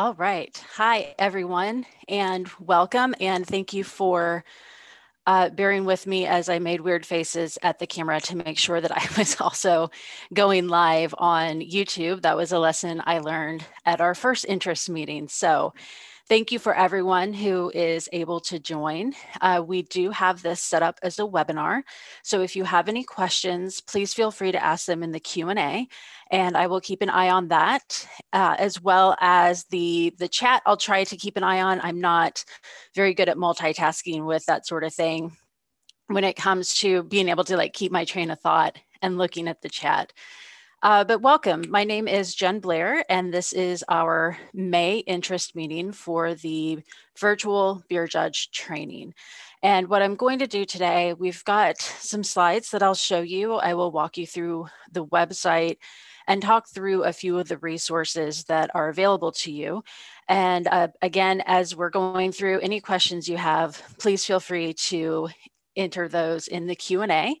All right. Hi, everyone, and welcome. And thank you for uh, bearing with me as I made weird faces at the camera to make sure that I was also going live on YouTube. That was a lesson I learned at our first interest meeting. So Thank you for everyone who is able to join. Uh, we do have this set up as a webinar. So if you have any questions, please feel free to ask them in the Q&A and I will keep an eye on that uh, as well as the, the chat. I'll try to keep an eye on. I'm not very good at multitasking with that sort of thing when it comes to being able to like keep my train of thought and looking at the chat. Uh, but welcome. My name is Jen Blair, and this is our May interest meeting for the virtual beer judge training. And what I'm going to do today, we've got some slides that I'll show you. I will walk you through the website and talk through a few of the resources that are available to you. And uh, again, as we're going through any questions you have, please feel free to enter those in the Q&A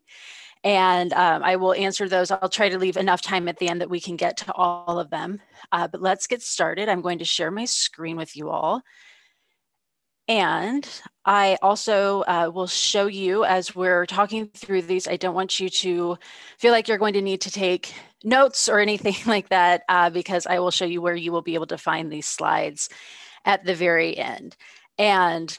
and um, I will answer those. I'll try to leave enough time at the end that we can get to all of them. Uh, but let's get started. I'm going to share my screen with you all. And I also uh, will show you as we're talking through these, I don't want you to feel like you're going to need to take notes or anything like that, uh, because I will show you where you will be able to find these slides at the very end. And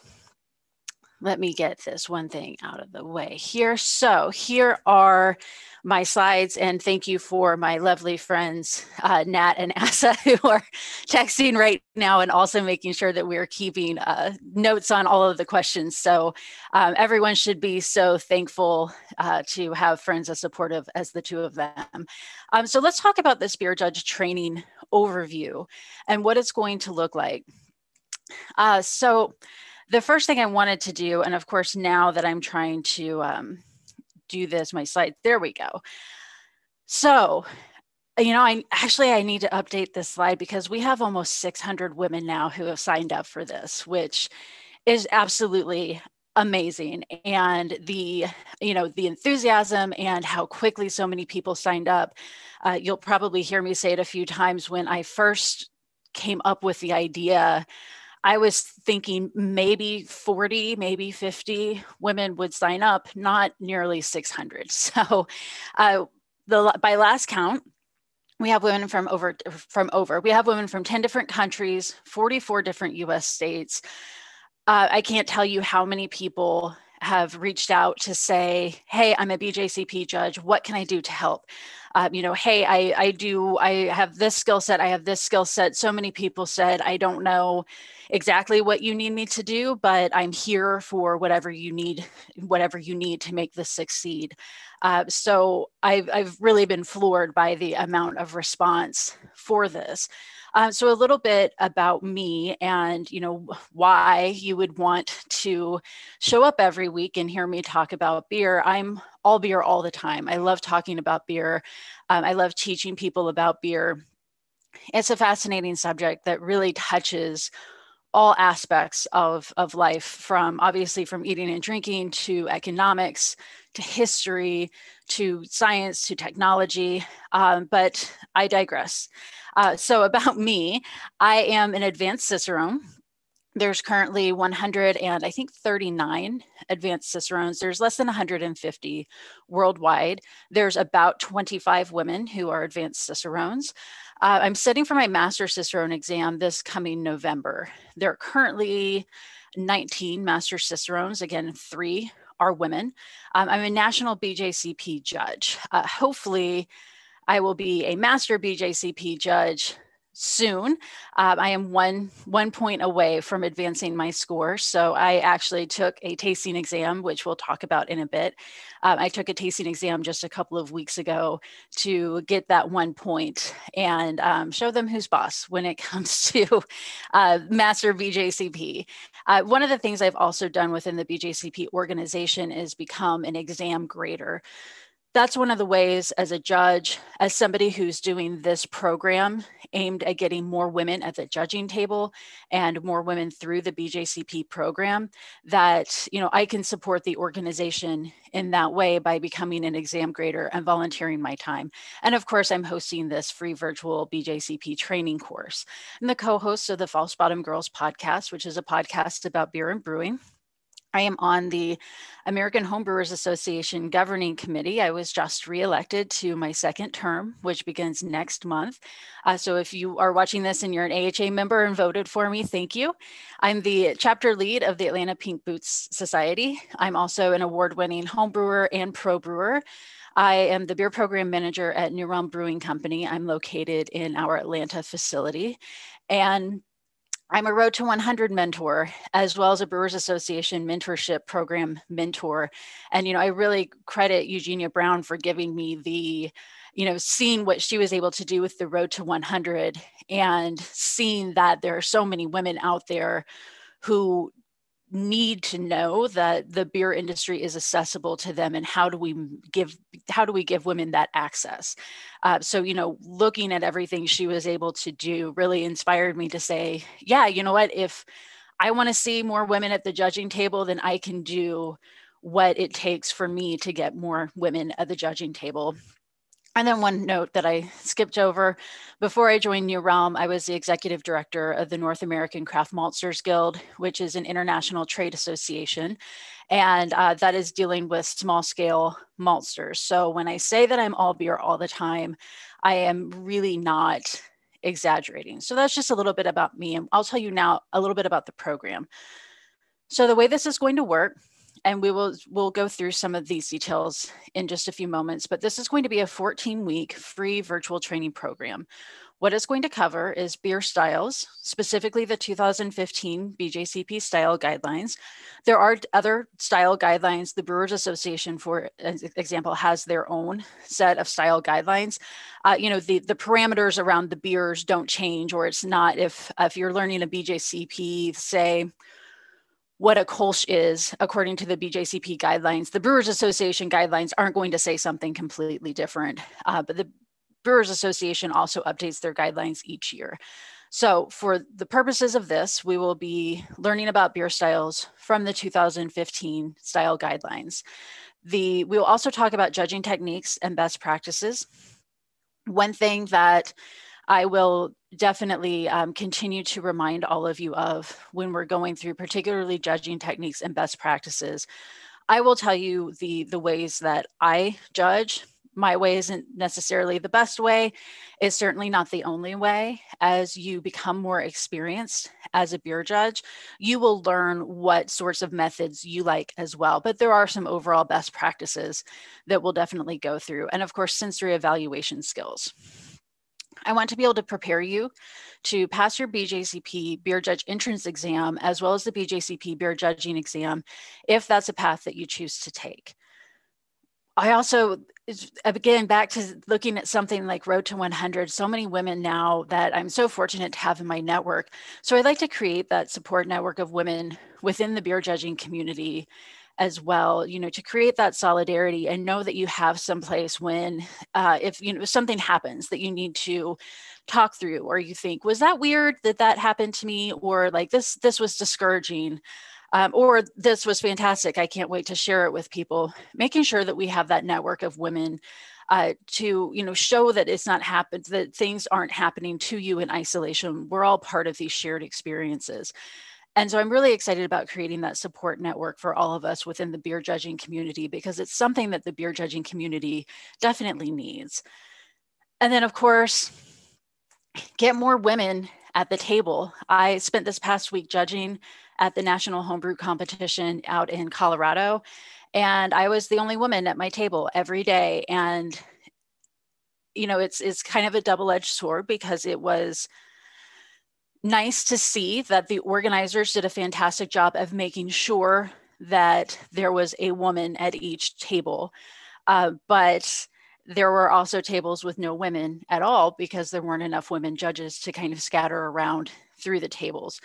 let me get this one thing out of the way here. So here are my slides and thank you for my lovely friends, uh, Nat and Asa, who are texting right now and also making sure that we're keeping uh, notes on all of the questions. So um, everyone should be so thankful uh, to have friends as supportive as the two of them. Um, so let's talk about this beer judge training overview and what it's going to look like. Uh, so the first thing I wanted to do, and of course, now that I'm trying to um, do this, my site, there we go. So, you know, I actually I need to update this slide because we have almost 600 women now who have signed up for this, which is absolutely amazing and the you know the enthusiasm and how quickly so many people signed up uh, you'll probably hear me say it a few times when i first came up with the idea I was thinking maybe 40, maybe 50 women would sign up, not nearly 600. So, uh, the by last count, we have women from over from over. We have women from 10 different countries, 44 different U.S. states. Uh, I can't tell you how many people have reached out to say, "Hey, I'm a BJCP judge. What can I do to help?" Um, you know, "Hey, I I do. I have this skill set. I have this skill set." So many people said, "I don't know." exactly what you need me to do, but I'm here for whatever you need, whatever you need to make this succeed. Uh, so I've, I've really been floored by the amount of response for this. Uh, so a little bit about me and you know why you would want to show up every week and hear me talk about beer. I'm all beer all the time. I love talking about beer. Um, I love teaching people about beer. It's a fascinating subject that really touches all aspects of, of life from obviously from eating and drinking to economics to history to science to technology um, but i digress. Uh, so about me i am an advanced cicerone. There's currently 100 and i think 39 advanced cicerones. There's less than 150 worldwide. There's about 25 women who are advanced cicerones uh, I'm studying for my Master Cicerone exam this coming November. There are currently 19 Master Cicerones, again, three are women. Um, I'm a national BJCP judge. Uh, hopefully, I will be a Master BJCP judge soon. Um, I am one one point away from advancing my score. So I actually took a tasting exam, which we'll talk about in a bit. Um, I took a tasting exam just a couple of weeks ago to get that one point and um, show them who's boss when it comes to uh, Master BJCP. Uh, one of the things I've also done within the BJCP organization is become an exam grader. That's one of the ways as a judge, as somebody who's doing this program aimed at getting more women at the judging table and more women through the BJCP program, that you know I can support the organization in that way by becoming an exam grader and volunteering my time. And of course, I'm hosting this free virtual BJCP training course. I'm the co-host of the False Bottom Girls podcast, which is a podcast about beer and brewing. I am on the American Homebrewers Association Governing Committee. I was just reelected to my second term, which begins next month. Uh, so if you are watching this and you're an AHA member and voted for me, thank you. I'm the chapter lead of the Atlanta Pink Boots Society. I'm also an award winning homebrewer and pro brewer. I am the beer program manager at New Realm Brewing Company. I'm located in our Atlanta facility. And I'm a Road to 100 mentor, as well as a Brewers Association mentorship program mentor. And, you know, I really credit Eugenia Brown for giving me the, you know, seeing what she was able to do with the Road to 100 and seeing that there are so many women out there who need to know that the beer industry is accessible to them and how do we give how do we give women that access? Uh, so you know looking at everything she was able to do really inspired me to say yeah you know what? If i want to see more women at the judging table then i can do what it takes for me to get more women at the judging table and then one note that I skipped over before I joined New Realm, I was the executive director of the North American Craft Maltsters Guild, which is an international trade association, and uh, that is dealing with small scale maltsters. So when I say that I'm all beer all the time, I am really not exaggerating. So that's just a little bit about me, and I'll tell you now a little bit about the program. So the way this is going to work and we will we'll go through some of these details in just a few moments but this is going to be a 14 week free virtual training program. What it's going to cover is beer styles specifically the 2015 bjcp style guidelines. There are other style guidelines. The brewers association for example has their own set of style guidelines. Uh, you know the the parameters around the beers don't change or it's not if if you're learning a bjcp say what a Kolsch is according to the BJCP guidelines. The Brewers Association guidelines aren't going to say something completely different, uh, but the Brewers Association also updates their guidelines each year. So, for the purposes of this, we will be learning about beer styles from the 2015 style guidelines. The, we will also talk about judging techniques and best practices. One thing that I will definitely um, continue to remind all of you of when we're going through particularly judging techniques and best practices. I will tell you the the ways that I judge. My way isn't necessarily the best way. It's certainly not the only way. As you become more experienced as a beer judge, you will learn what sorts of methods you like as well. But there are some overall best practices that we'll definitely go through. And of course, sensory evaluation skills. I want to be able to prepare you to pass your BJCP beer judge entrance exam as well as the BJCP beer judging exam if that's a path that you choose to take. I also, again, back to looking at something like Road to 100, so many women now that I'm so fortunate to have in my network. So I'd like to create that support network of women within the beer judging community as well you know to create that solidarity and know that you have some place when uh, if you know something happens that you need to talk through or you think was that weird that that happened to me? or like this this was discouraging um, or this was fantastic. I can't wait to share it with people. Making sure that we have that network of women uh, to you know show that it's not happened that things aren't happening to you in isolation. We're all part of these shared experiences and so I'm really excited about creating that support network for all of us within the beer judging community because it's something that the beer judging community definitely needs. And then, of course, get more women at the table. I spent this past week judging at the National Homebrew Competition out in Colorado, and I was the only woman at my table every day. And you know, it's it's kind of a double-edged sword because it was nice to see that the organizers did a fantastic job of making sure that there was a woman at each table. Uh, but there were also tables with no women at all because there weren't enough women judges to kind of scatter around through the tables.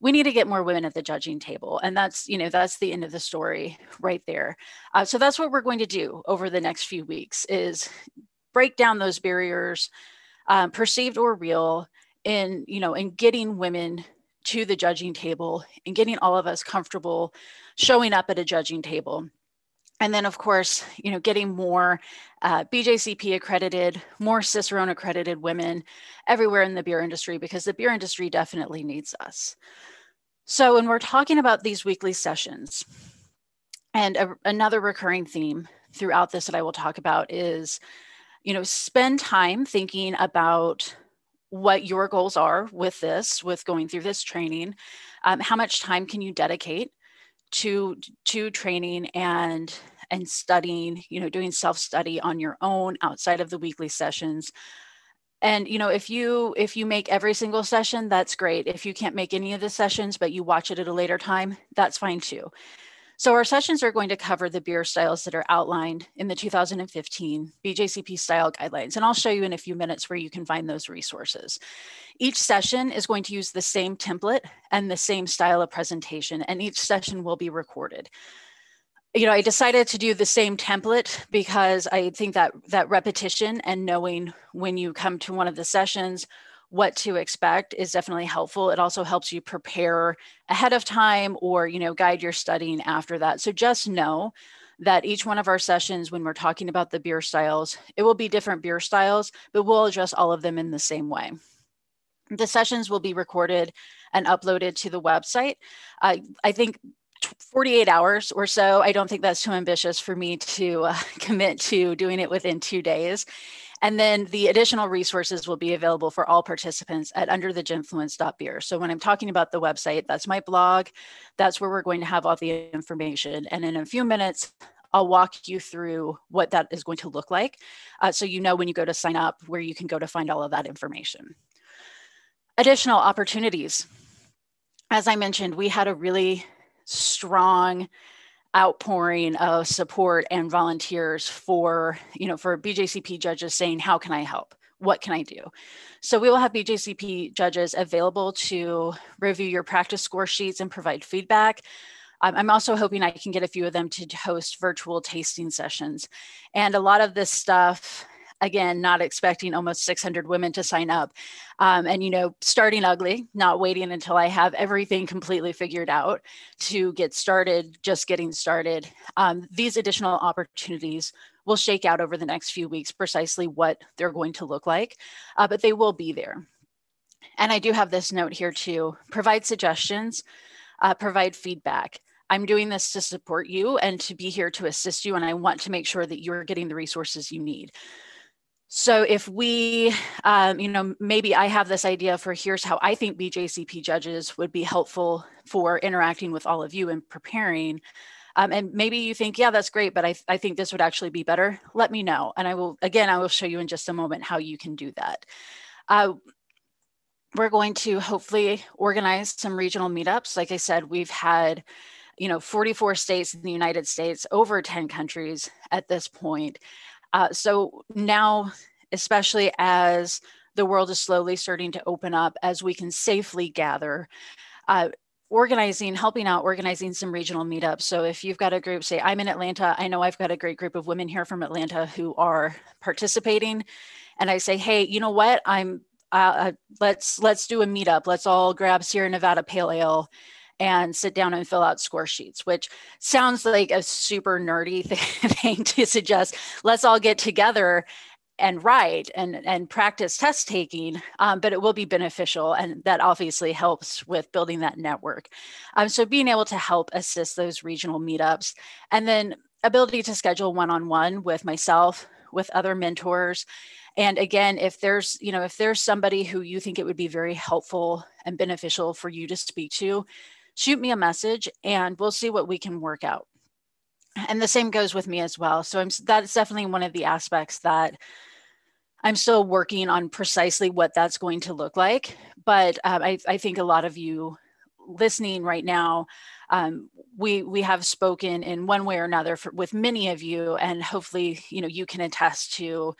we need to get more women at the judging table and that's you know that's the end of the story right there uh, so that's what we're going to do over the next few weeks is break down those barriers um, perceived or real in you know in getting women to the judging table and getting all of us comfortable showing up at a judging table. And then of course you know getting more uh, bjcp accredited more cicerone accredited women everywhere in the beer industry because the beer industry definitely needs us. So when we're talking about these weekly sessions and a, another recurring theme throughout this that i will talk about is you know spend time thinking about what your goals are with this with going through this training um, how much time can you dedicate to to training and and studying you know doing self study on your own outside of the weekly sessions? And you know if you if you make every single session that's great. If you can't make any of the sessions but you watch it at a later time that's fine too so our sessions are going to cover the beer styles that are outlined in the 2015 BJCP style guidelines. And I'll show you in a few minutes where you can find those resources. Each session is going to use the same template and the same style of presentation, and each session will be recorded you know, I decided to do the same template because I think that that repetition and knowing when you come to one of the sessions what to expect is definitely helpful. It also helps you prepare ahead of time or, you know, guide your studying after that. So just know that each one of our sessions, when we're talking about the beer styles, it will be different beer styles, but we'll address all of them in the same way. The sessions will be recorded and uploaded to the website. Uh, I think 48 hours or so. I don't think that's too ambitious for me to uh, commit to doing it within two days. And then the additional resources will be available for all participants at underthejenfluence.beer. So when I'm talking about the website, that's my blog. That's where we're going to have all the information. And in a few minutes, I'll walk you through what that is going to look like. Uh, so you know when you go to sign up where you can go to find all of that information. Additional opportunities. As I mentioned, we had a really strong outpouring of support and volunteers for you know for bjcp judges saying how can i help? What can i do? So we will have bjcp judges available to review your practice score sheets and provide feedback. Um, I'm also hoping i can get a few of them to host virtual tasting sessions. And a lot of this stuff again not expecting almost 600 women to sign up um, and you know starting ugly not waiting until i have everything completely figured out to get started just getting started um, these additional opportunities will shake out over the next few weeks precisely what they're going to look like uh, but they will be there and i do have this note here too provide suggestions uh, provide feedback I'm doing this to support you and to be here to assist you. And I want to make sure that you're getting the resources you need. So if we, um, you know, maybe I have this idea for here's how I think BJCP judges would be helpful for interacting with all of you and preparing. Um, and maybe you think, yeah, that's great, but I, I think this would actually be better. Let me know. And I will, again, I will show you in just a moment how you can do that. Uh, we're going to hopefully organize some regional meetups. Like I said, we've had, you know, 44 states in the United States, over 10 countries at this point. Uh, so now, especially as the world is slowly starting to open up, as we can safely gather, uh, organizing, helping out, organizing some regional meetups. So if you've got a group, say I'm in Atlanta, I know I've got a great group of women here from Atlanta who are participating, and I say, hey, you know what, I'm uh, uh let's let's do a meetup. Let's all grab Sierra Nevada Pale Ale and sit down and fill out score sheets, which sounds like a super nerdy thing to suggest. Let's all get together and write and, and practice test taking, um, but it will be beneficial. And that obviously helps with building that network. Um, so being able to help assist those regional meetups and then ability to schedule one-on-one with myself, with other mentors. And again, if there's, you know, if there's somebody who you think it would be very helpful and beneficial for you to speak to, shoot me a message and we'll see what we can work out. And the same goes with me as well. So I'm, that's definitely one of the aspects that I'm still working on precisely what that's going to look like. But um, I, I, think a lot of you listening right now, um, we we have spoken in one way or another for, with many of you, and hopefully, you know, you can attest to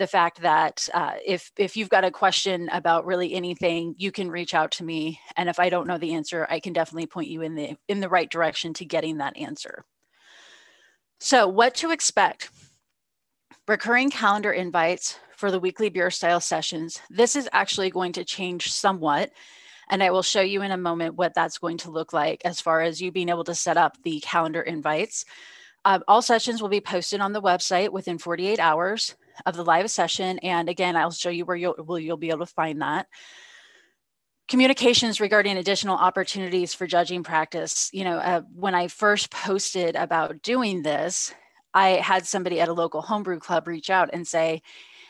the fact that uh, if if you've got a question about really anything, you can reach out to me, and if I don't know the answer, I can definitely point you in the in the right direction to getting that answer. So, what to expect? Recurring calendar invites for the weekly beer style sessions. This is actually going to change somewhat. And I will show you in a moment what that's going to look like as far as you being able to set up the calendar invites. Uh, all sessions will be posted on the website within 48 hours of the live session. And again, I'll show you where you'll, where you'll be able to find that. Communications regarding additional opportunities for judging practice. You know, uh, when I first posted about doing this, I had somebody at a local homebrew club reach out and say,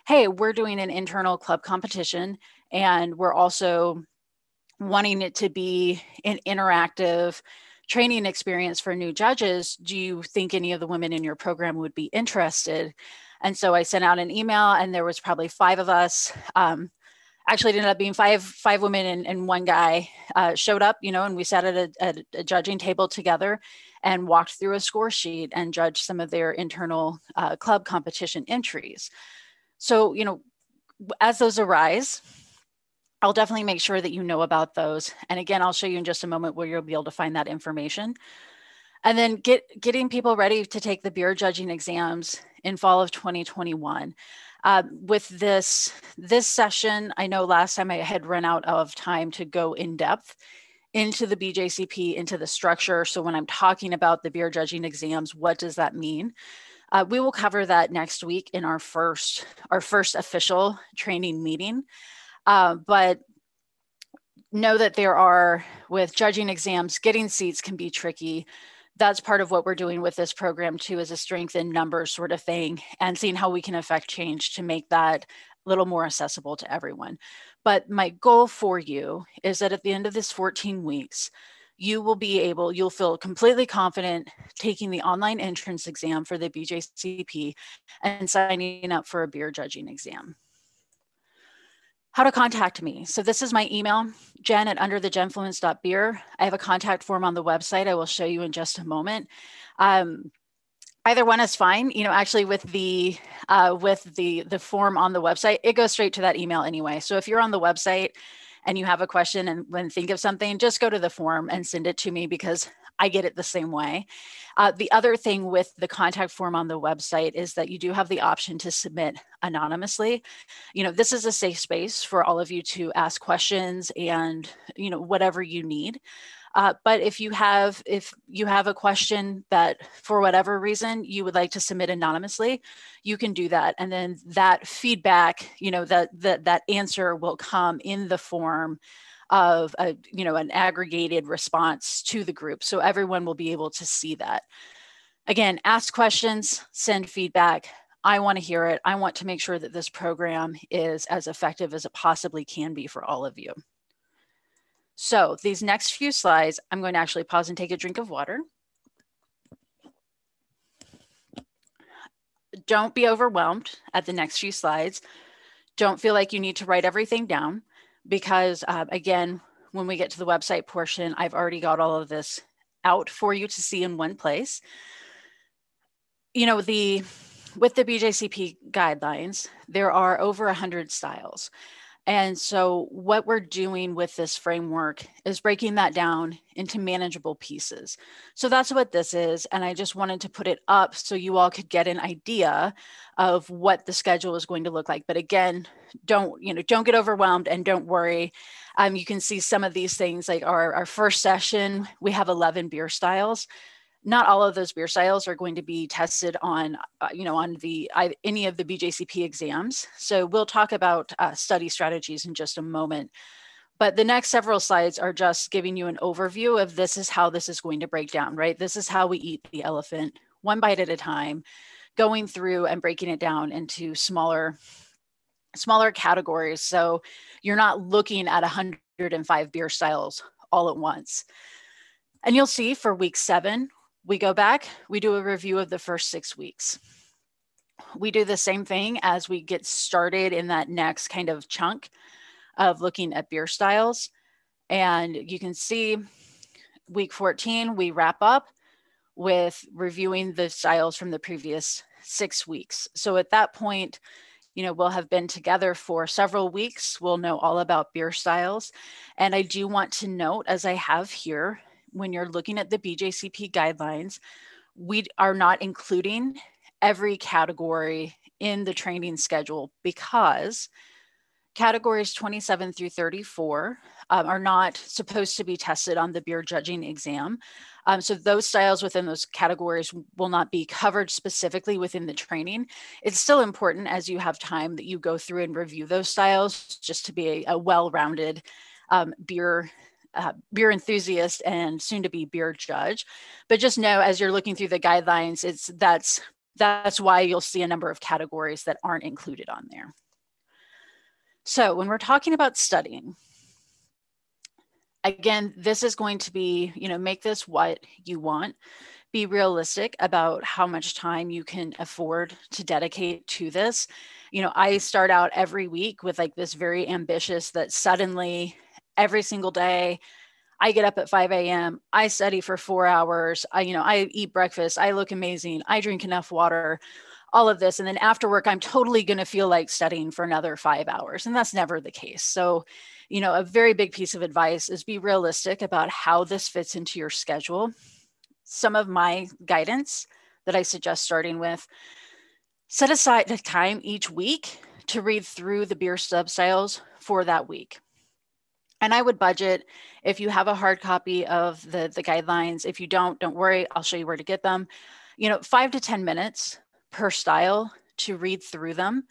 Hey, we're doing an internal club competition, and we're also wanting it to be an interactive training experience for new judges. Do you think any of the women in your program would be interested? And so I sent out an email, and there was probably five of us. Um, actually, it ended up being five five women and, and one guy uh, showed up. You know, and we sat at a, at a, judging table together and walked through a score sheet and judged some of their internal uh, club competition entries. So, you know, as those arise, I'll definitely make sure that you know about those. And again, I'll show you in just a moment where you'll be able to find that information. And then get getting people ready to take the beer judging exams in fall of 2021. Uh, with this this session, I know last time I had run out of time to go in depth into the BJCP, into the structure. So when I'm talking about the beer judging exams, what does that mean? Uh, we will cover that next week in our first our first official training meeting. Uh, but know that there are with judging exams, getting seats can be tricky that's part of what we're doing with this program too is a strength in numbers sort of thing and seeing how we can affect change to make that a little more accessible to everyone. But my goal for you is that at the end of this 14 weeks you will be able you'll feel completely confident taking the online entrance exam for the bjcp and signing up for a beer judging exam how to contact me. So this is my email, jen at underthejenfluence.beer. I have a contact form on the website. I will show you in just a moment. Um, either one is fine. You know, actually with the uh, with the the form on the website, it goes straight to that email anyway. So if you're on the website and you have a question and when think of something, just go to the form and send it to me because I get it the same way. Uh, the other thing with the contact form on the website is that you do have the option to submit anonymously. You know, this is a safe space for all of you to ask questions and, you know, whatever you need. Uh, but if you have if you have a question that for whatever reason you would like to submit anonymously you can do that and then that feedback you know that that that answer will come in the form of a you know an aggregated response to the group. So everyone will be able to see that. Again ask questions send feedback. I want to hear it. I want to make sure that this program is as effective as it possibly can be for all of you. So these next few slides i'm going to actually pause and take a drink of water. Don't be overwhelmed at the next few slides. Don't feel like you need to write everything down because uh, again, when we get to the website portion, I've already got all of this out for you to see in one place. You know, the with the BJCP guidelines, there are over 100 styles. And so, what we're doing with this framework is breaking that down into manageable pieces. So, that's what this is. And I just wanted to put it up so you all could get an idea of what the schedule is going to look like. But again, don't, you know, don't get overwhelmed and don't worry. Um, you can see some of these things like our, our first session, we have 11 beer styles not all of those beer styles are going to be tested on, uh, you know, on the any of the BJCP exams. So we'll talk about uh, study strategies in just a moment. But the next several slides are just giving you an overview of this is how this is going to break down, right? This is how we eat the elephant one bite at a time, going through and breaking it down into smaller, smaller categories. So you're not looking at 105 beer styles all at once. And you'll see for week seven, we go back, we do a review of the first six weeks. We do the same thing as we get started in that next kind of chunk of looking at beer styles. And you can see week 14, we wrap up with reviewing the styles from the previous six weeks. So at that point, you know, we'll have been together for several weeks. We'll know all about beer styles. And I do want to note, as I have here, when you're looking at the BJCP guidelines, we are not including every category in the training schedule because categories 27 through 34 um, are not supposed to be tested on the beer judging exam. Um, so those styles within those categories will not be covered specifically within the training. It's still important as you have time that you go through and review those styles just to be a, a well-rounded um, beer uh, beer enthusiast and soon to be beer judge. But just know as you're looking through the guidelines, it's that's that's why you'll see a number of categories that aren't included on there. So when we're talking about studying, again, this is going to be, you know, make this what you want. Be realistic about how much time you can afford to dedicate to this. You know, I start out every week with like this very ambitious that suddenly every single day I get up at 5 a.m. I study for four hours. I, you know, I eat breakfast. I look amazing. I drink enough water, all of this. And then after work, I'm totally going to feel like studying for another five hours. And that's never the case. So, you know, a very big piece of advice is be realistic about how this fits into your schedule. Some of my guidance that I suggest starting with set aside a time each week to read through the beer sub styles for that week and I would budget if you have a hard copy of the, the guidelines. If you don't, don't worry, I'll show you where to get them. You know, five to 10 minutes per style to read through them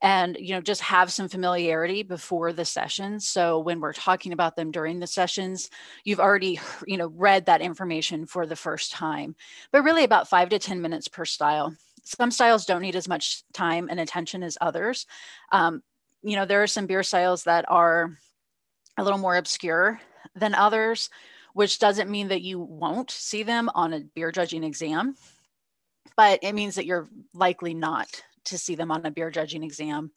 and you know just have some familiarity before the sessions so when we're talking about them during the sessions you've already you know read that information for the first time but really about 5 to 10 minutes per style some styles don't need as much time and attention as others um, you know there are some beer styles that are a little more obscure than others, which doesn't mean that you won't see them on a beer judging exam, but it means that you're likely not to see them on a beer judging exam.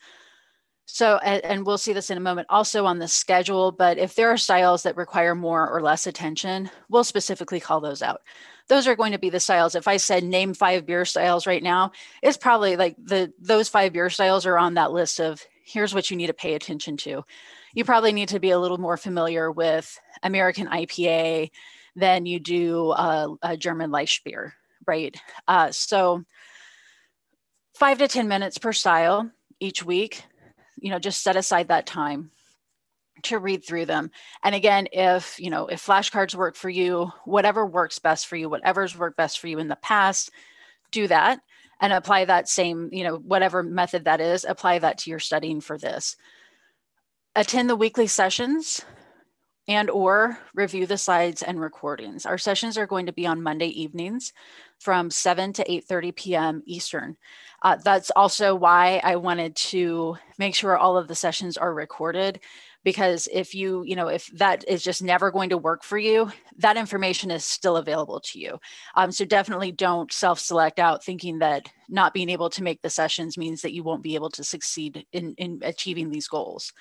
So, and we'll see this in a moment also on the schedule, but if there are styles that require more or less attention, we'll specifically call those out. Those are going to be the styles. If I said name five beer styles right now, it's probably like the those five beer styles are on that list of here's what you need to pay attention to you probably need to be a little more familiar with American IPA than you do uh, a German Leichtbier, right? Uh, so five to 10 minutes per style each week, you know, just set aside that time to read through them. And again, if, you know, if flashcards work for you, whatever works best for you, whatever's worked best for you in the past, do that and apply that same, you know, whatever method that is, apply that to your studying for this attend the weekly sessions and or review the slides and recordings. Our sessions are going to be on Monday evenings from 7 to 8.30 p.m. Eastern. Uh, that's also why I wanted to make sure all of the sessions are recorded because if you, you know, if that is just never going to work for you, that information is still available to you. Um, so definitely don't self-select out thinking that not being able to make the sessions means that you won't be able to succeed in, in achieving these goals.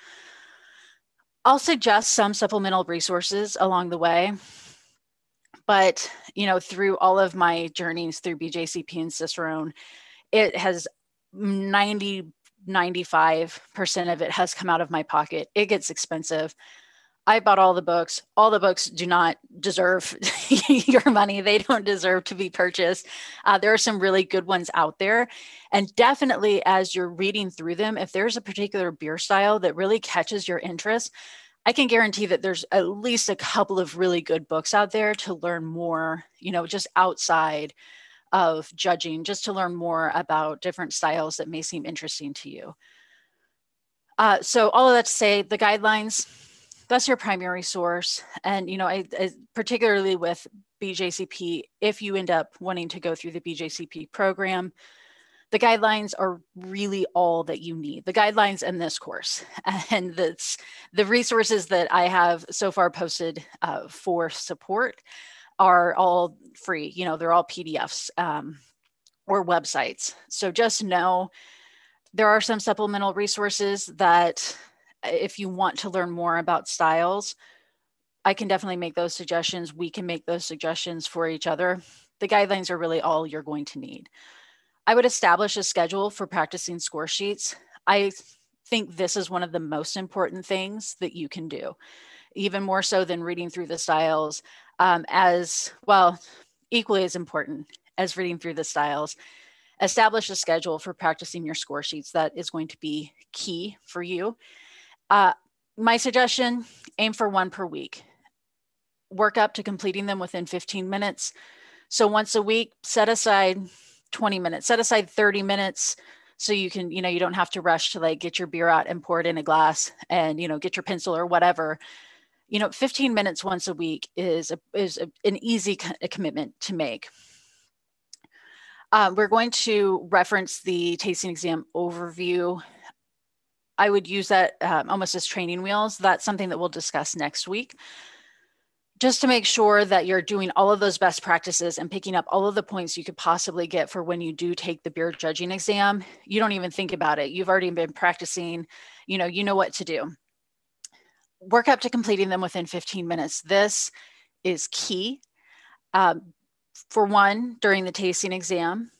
I'll suggest some supplemental resources along the way. But, you know, through all of my journeys through BJCP and Cicerone, it has 90, 95% of it has come out of my pocket. It gets expensive. I bought all the books. All the books do not deserve your money. They don't deserve to be purchased. Uh, there are some really good ones out there. And definitely, as you're reading through them, if there's a particular beer style that really catches your interest, I can guarantee that there's at least a couple of really good books out there to learn more, you know, just outside of judging, just to learn more about different styles that may seem interesting to you. Uh, so all of that to say, the guidelines, that's your primary source. And, you know, I, I, particularly with BJCP, if you end up wanting to go through the BJCP program, the guidelines are really all that you need the guidelines in this course and that's the resources that i have so far posted uh, for support are all free you know they're all pdfs um, or websites so just know there are some supplemental resources that if you want to learn more about styles, I can definitely make those suggestions. We can make those suggestions for each other. The guidelines are really all you're going to need. I would establish a schedule for practicing score sheets. I think this is one of the most important things that you can do, even more so than reading through the styles, um, as well, equally as important as reading through the styles. Establish a schedule for practicing your score sheets. That is going to be key for you. Uh, my suggestion aim for one per week. Work up to completing them within 15 minutes. So once a week, set aside 20 minutes, set aside 30 minutes so you can you know you don't have to rush to like get your beer out and pour it in a glass and you know get your pencil or whatever you know 15 minutes once a week is a, is a, an easy co- commitment to make. Uh, we're going to reference the tasting exam overview. I would use that um, almost as training wheels. That's something that we'll discuss next week. Just to make sure that you're doing all of those best practices and picking up all of the points you could possibly get for when you do take the beer judging exam. You don't even think about it. You've already been practicing. You know you know what to do work up to completing them within 15 minutes. This is key. Um, for one during the tasting exam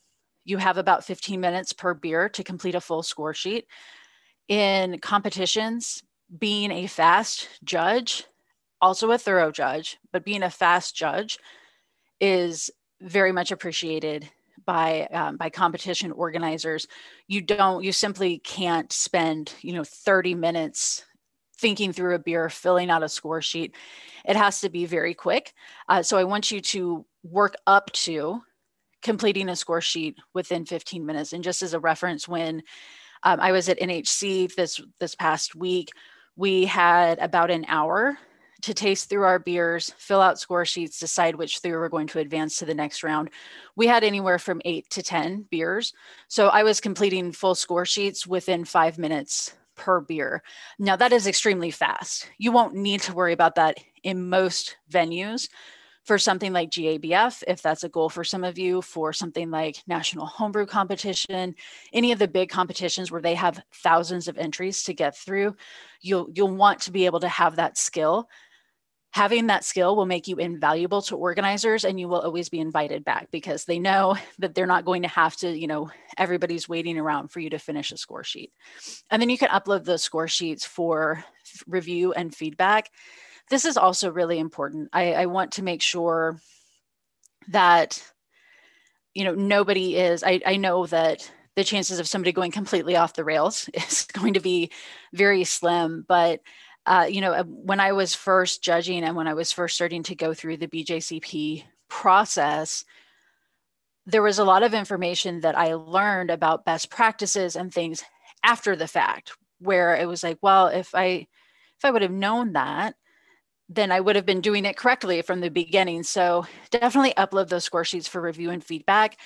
you have about 15 minutes per beer to complete a full score sheet. In competitions being a fast judge also a thorough judge, but being a fast judge is very much appreciated by um, by competition organizers. You don't, you simply can't spend, you know, 30 minutes thinking through a beer, filling out a score sheet. It has to be very quick. Uh, so I want you to work up to completing a score sheet within 15 minutes. And just as a reference, when um, I was at NHC this this past week, we had about an hour to taste through our beers, fill out score sheets, decide which three we're going to advance to the next round. We had anywhere from eight to 10 beers. So I was completing full score sheets within five minutes per beer. Now, that is extremely fast. You won't need to worry about that in most venues. For something like GABF, if that's a goal for some of you, for something like National Homebrew Competition, any of the big competitions where they have thousands of entries to get through, you'll you'll want to be able to have that skill having that skill will make you invaluable to organizers and you will always be invited back because they know that they're not going to have to you know everybody's waiting around for you to finish a score sheet. And then you can upload those score sheets for review and feedback. This is also really important. I, I want to make sure that you know nobody is I, I know that the chances of somebody going completely off the rails is going to be very slim but uh, you know, when I was first judging and when I was first starting to go through the BJCP process, there was a lot of information that I learned about best practices and things after the fact, where it was like, well, if I if I would have known that, then I would have been doing it correctly from the beginning. So definitely upload those score sheets for review and feedback.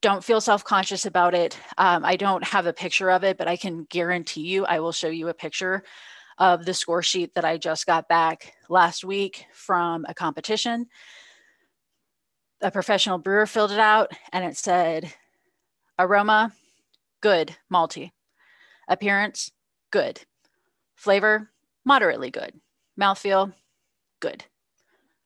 Don't feel self conscious about it. Um, I don't have a picture of it, but I can guarantee you I will show you a picture of the score sheet that I just got back last week from a competition. A professional brewer filled it out and it said aroma, good, malty. Appearance, good. Flavor, moderately good. Mouthfeel, good.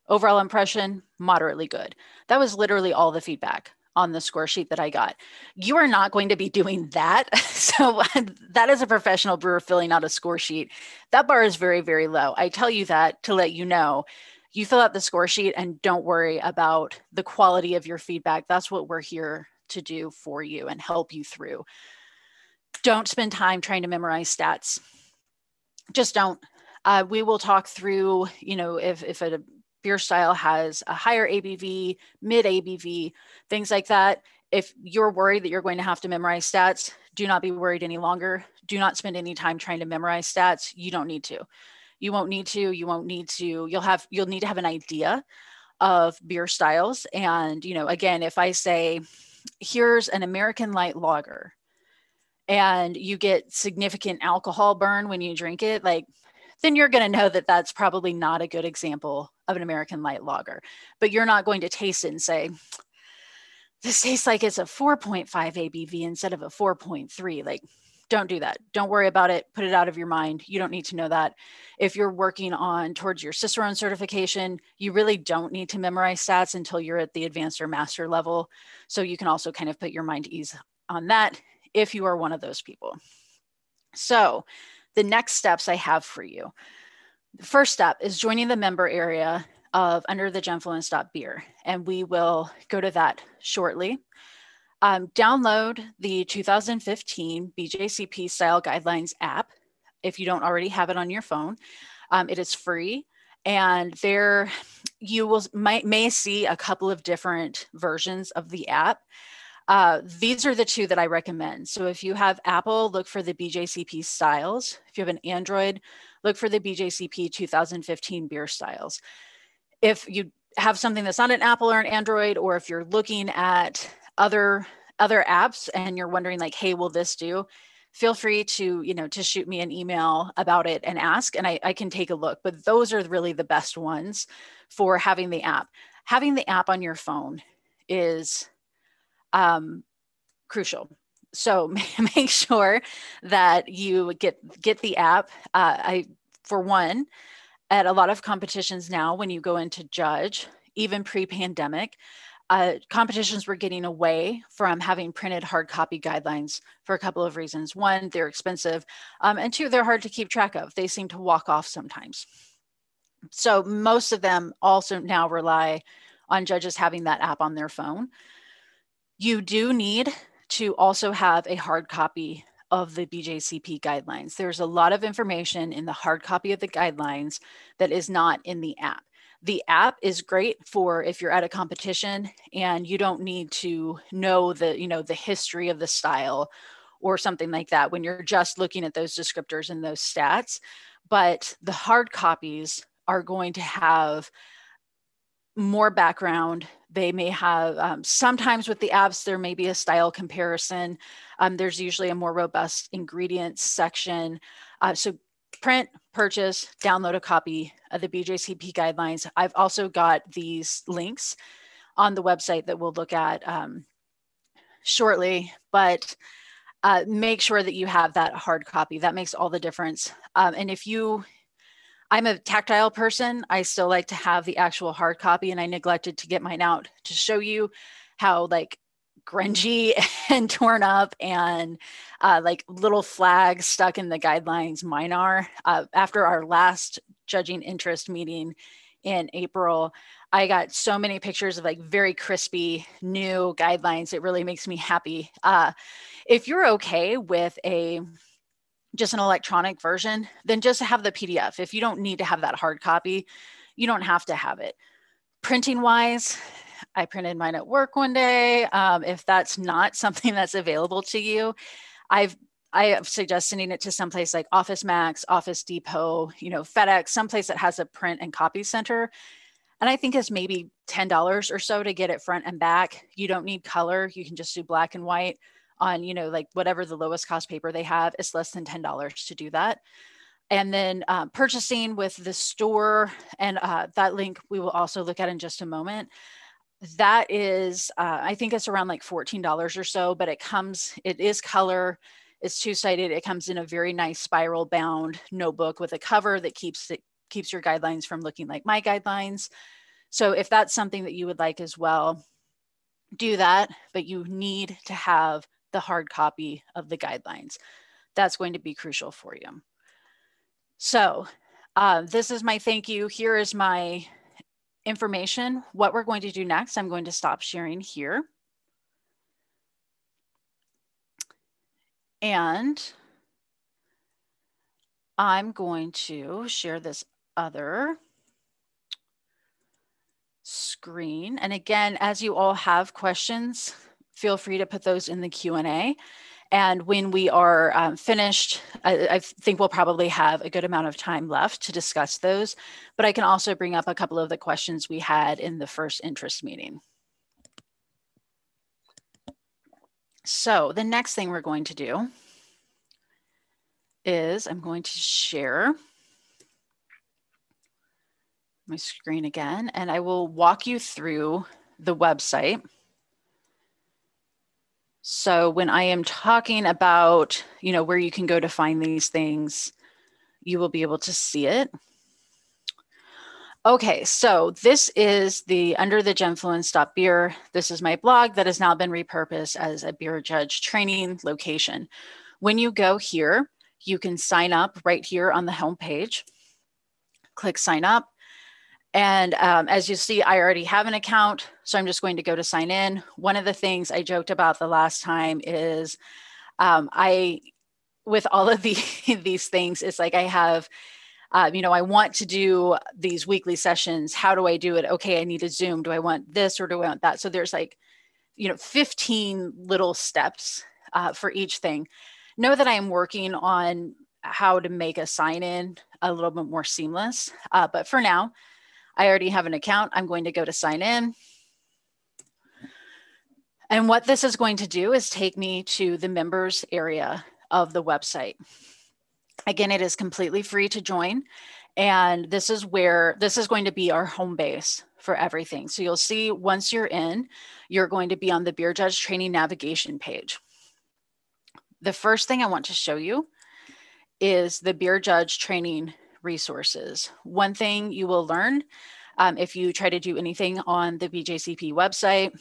Overall impression, moderately good. That was literally all the feedback on the score sheet that I got. You are not going to be doing that. So that is a professional brewer filling out a score sheet. That bar is very, very low. I tell you that to let you know. You fill out the score sheet and don't worry about the quality of your feedback. That's what we're here to do for you and help you through. Don't spend time trying to memorize stats. Just don't. Uh, we will talk through, you know, if, if a beer style has a higher ABV, mid ABV, things like that. If you're worried that you're going to have to memorize stats, do not be worried any longer. Do not spend any time trying to memorize stats. You don't need to. You won't need to. You won't need to. You'll have you'll need to have an idea of beer styles. And you know, again, if I say, here's an American light lager, and you get significant alcohol burn when you drink it, like then you're going to know that that's probably not a good example of an American light lager. But you're not going to taste it and say, this tastes like it's a 4.5 ABV instead of a 4.3. Like, don't do that. Don't worry about it. Put it out of your mind. You don't need to know that. If you're working on towards your Cicerone certification, you really don't need to memorize stats until you're at the advanced or master level. So you can also kind of put your mind ease on that if you are one of those people. So the next steps I have for you. The first step is joining the member area of under the beer, and we will go to that shortly. Um, download the 2015 BJCP Style Guidelines app if you don't already have it on your phone. Um, it is free, and there you will might may see a couple of different versions of the app. Uh, these are the two that I recommend. So if you have Apple, look for the BJCP styles. If you have an Android, look for the BJCP 2015 beer styles. If you have something that's not an Apple or an Android, or if you're looking at other other apps and you're wondering like, hey, will this do? Feel free to, you know, to shoot me an email about it and ask, and I, I can take a look. But those are really the best ones for having the app. Having the app on your phone is um, crucial. So make sure that you get get the app. Uh, I for one, at a lot of competitions now, when you go into judge, even pre-pandemic, uh, competitions were getting away from having printed hard copy guidelines for a couple of reasons. One, they're expensive, um, and two, they're hard to keep track of. They seem to walk off sometimes. So most of them also now rely on judges having that app on their phone. You do need to also have a hard copy of the BJCP guidelines. There's a lot of information in the hard copy of the guidelines that is not in the app. The app is great for if you're at a competition and you don't need to know the, you know, the history of the style or something like that when you're just looking at those descriptors and those stats. But the hard copies are going to have more background. They may have um, sometimes with the apps, there may be a style comparison. Um, there's usually a more robust ingredients section. Uh, so print, purchase, download a copy of the BJCP guidelines. I've also got these links on the website that we'll look at um, shortly, but uh, make sure that you have that hard copy. That makes all the difference. Um, and if you I'm a tactile person. I still like to have the actual hard copy, and I neglected to get mine out to show you how like grungy and torn up and uh, like little flags stuck in the guidelines mine are. Uh, after our last judging interest meeting in April, I got so many pictures of like very crispy new guidelines. It really makes me happy. Uh, if you're okay with a just an electronic version, then just have the PDF. If you don't need to have that hard copy, you don't have to have it. Printing wise, I printed mine at work one day. Um, if that's not something that's available to you, I've I suggest sending it to someplace like Office Max, Office Depot, you know, FedEx, someplace that has a print and copy center. And I think it's maybe $10 or so to get it front and back. You don't need color. You can just do black and white on you know like whatever the lowest cost paper they have it's less than $10 to do that. And then um, purchasing with the store and uh, that link we will also look at in just a moment. That is uh, i think it's around like $14 or so but it comes it is color it's two-sided it comes in a very nice spiral bound notebook with a cover that keeps it keeps your guidelines from looking like my guidelines. So if that's something that you would like as well do that but you need to have the hard copy of the guidelines. That's going to be crucial for you. So uh, this is my thank you. Here is my information. What we're going to do next, I'm going to stop sharing here. And I'm going to share this other screen. And again, as you all have questions, feel free to put those in the Q&A. And when we are um, finished, I, I, think we'll probably have a good amount of time left to discuss those, but I can also bring up a couple of the questions we had in the first interest meeting. So the next thing we're going to do is I'm going to share my screen again, and I will walk you through the website. So when I am talking about, you know, where you can go to find these things, you will be able to see it. Okay, so this is the Under the Jenfluence beer. This is my blog that has now been repurposed as a beer judge training location. When you go here, you can sign up right here on the home page. Click sign up. And um, as you see, I already have an account, so I'm just going to go to sign in. One of the things I joked about the last time is um, I, with all of the, these things, it's like I have, uh, you know, I want to do these weekly sessions. How do I do it? Okay, I need a Zoom. Do I want this or do I want that? So there's like, you know, 15 little steps uh, for each thing. Know that I am working on how to make a sign in a little bit more seamless. Uh, but for now, I already have an account. I'm going to go to sign in. And what this is going to do is take me to the members area of the website. Again, it is completely free to join. And this is where this is going to be our home base for everything. So you'll see once you're in, you're going to be on the Beer Judge Training Navigation page. The first thing I want to show you is the Beer Judge Training resources. One thing you will learn um, if you try to do anything on the BJCP website,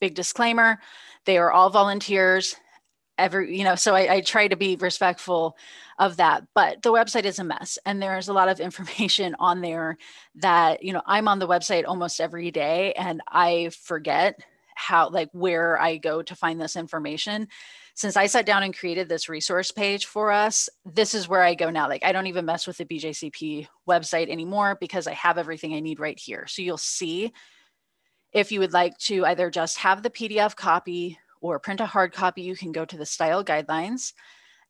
big disclaimer, they are all volunteers. Every, you know, so I, I try to be respectful of that. But the website is a mess, and there's a lot of information on there that you know I'm on the website almost every day, and I forget how like where I go to find this information since I sat down and created this resource page for us, this is where I go now. Like I don't even mess with the BJCP website anymore because I have everything I need right here. So you'll see if you would like to either just have the PDF copy or print a hard copy, you can go to the style guidelines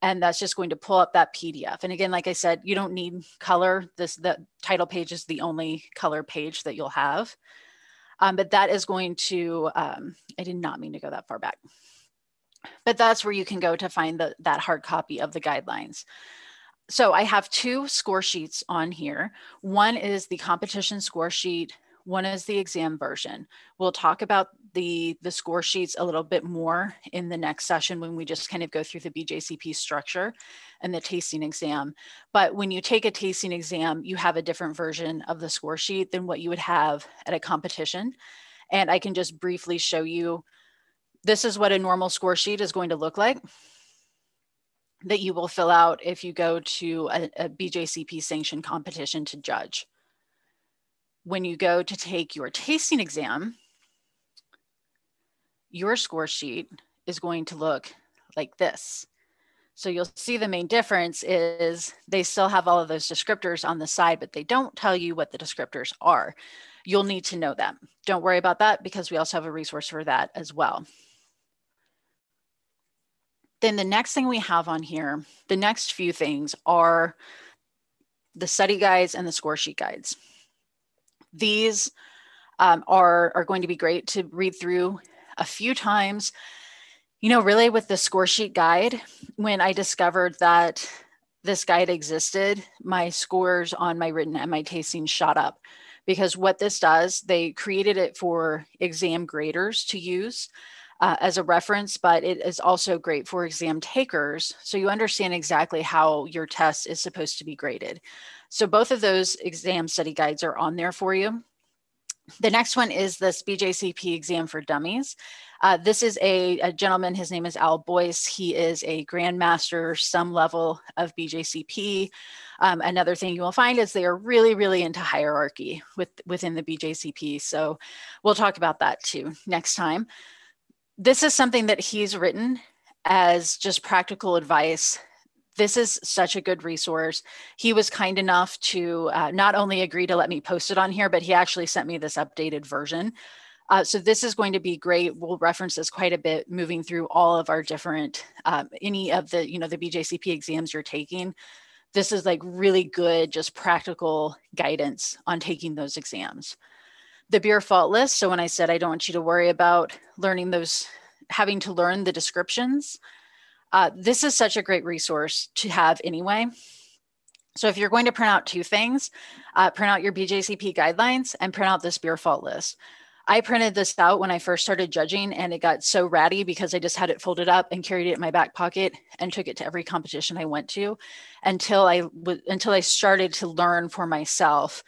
and that's just going to pull up that PDF. And again, like I said, you don't need color. This the title page is the only color page that you'll have. Um, but that is going to, um, I did not mean to go that far back but that's where you can go to find the, that hard copy of the guidelines. So I have two score sheets on here. One is the competition score sheet. One is the exam version. We'll talk about the, the score sheets a little bit more in the next session when we just kind of go through the BJCP structure and the tasting exam. But when you take a tasting exam, you have a different version of the score sheet than what you would have at a competition. And I can just briefly show you this is what a normal score sheet is going to look like that you will fill out if you go to a, a BJCP sanctioned competition to judge. When you go to take your tasting exam, your score sheet is going to look like this. So you'll see the main difference is they still have all of those descriptors on the side, but they don't tell you what the descriptors are. You'll need to know them. Don't worry about that because we also have a resource for that as well. Then the next thing we have on here, the next few things are the study guides and the score sheet guides. These um, are, are going to be great to read through a few times. You know, really with the score sheet guide, when I discovered that this guide existed, my scores on my written and my tasting shot up because what this does, they created it for exam graders to use uh, as a reference, but it is also great for exam takers. So you understand exactly how your test is supposed to be graded. So both of those exam study guides are on there for you. The next one is this BJCP exam for dummies. Uh, this is a, a, gentleman, his name is Al Boyce. He is a grandmaster, some level of BJCP. Um, another thing you will find is they are really, really into hierarchy with, within the BJCP. So we'll talk about that too next time this is something that he's written as just practical advice. This is such a good resource. He was kind enough to uh, not only agree to let me post it on here, but he actually sent me this updated version. Uh, so this is going to be great. We'll reference this quite a bit moving through all of our different, um, any of the, you know, the BJCP exams you're taking. This is like really good, just practical guidance on taking those exams the beer fault list. So when I said I don't want you to worry about learning those, having to learn the descriptions, uh, this is such a great resource to have anyway. So if you're going to print out two things, uh, print out your BJCP guidelines and print out this beer fault list. I printed this out when I first started judging and it got so ratty because I just had it folded up and carried it in my back pocket and took it to every competition I went to until I w- until I started to learn for myself